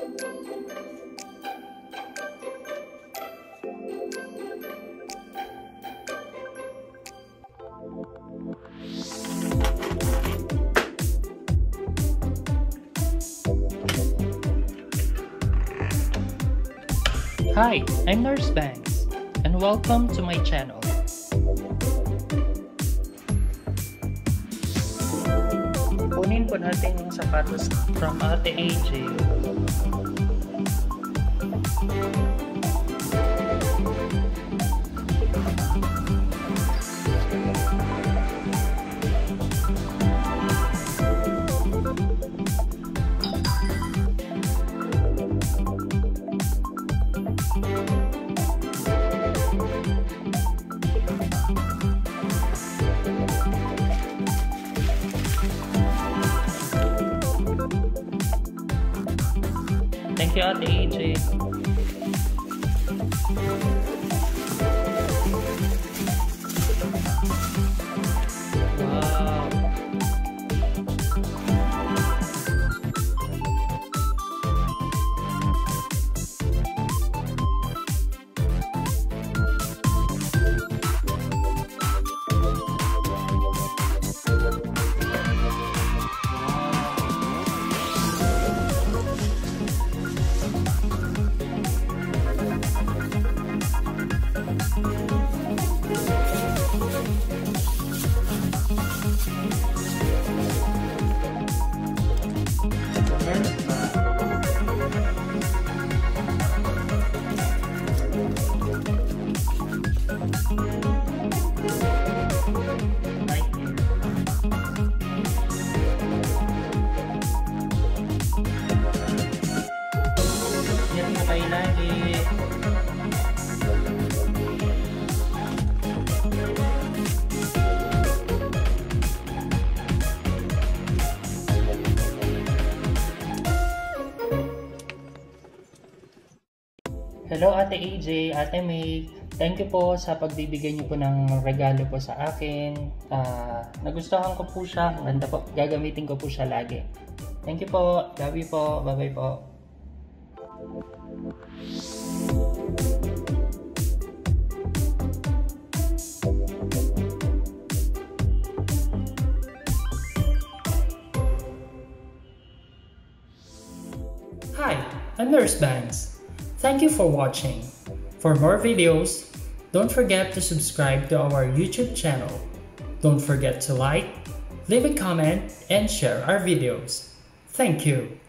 Hi, I'm Nurse Banks, and welcome to my channel. Po natin yung sapatos from Ate AJ. Thank you, Ate AJ. Hello Ate AJ, Ate May. Thank you po sa pagbibigay niyo po ng regalo po sa akin. Ah, nagustuhan ko po siya. Ganda po. Gagamitin ko po siya lagi. Thank you po. Love you po. Bye-bye po. Hi, I'm Nurse Banks. Thank you for watching. For more videos, don't forget to subscribe to our YouTube channel. Don't forget to like, leave a comment, and share our videos. Thank you.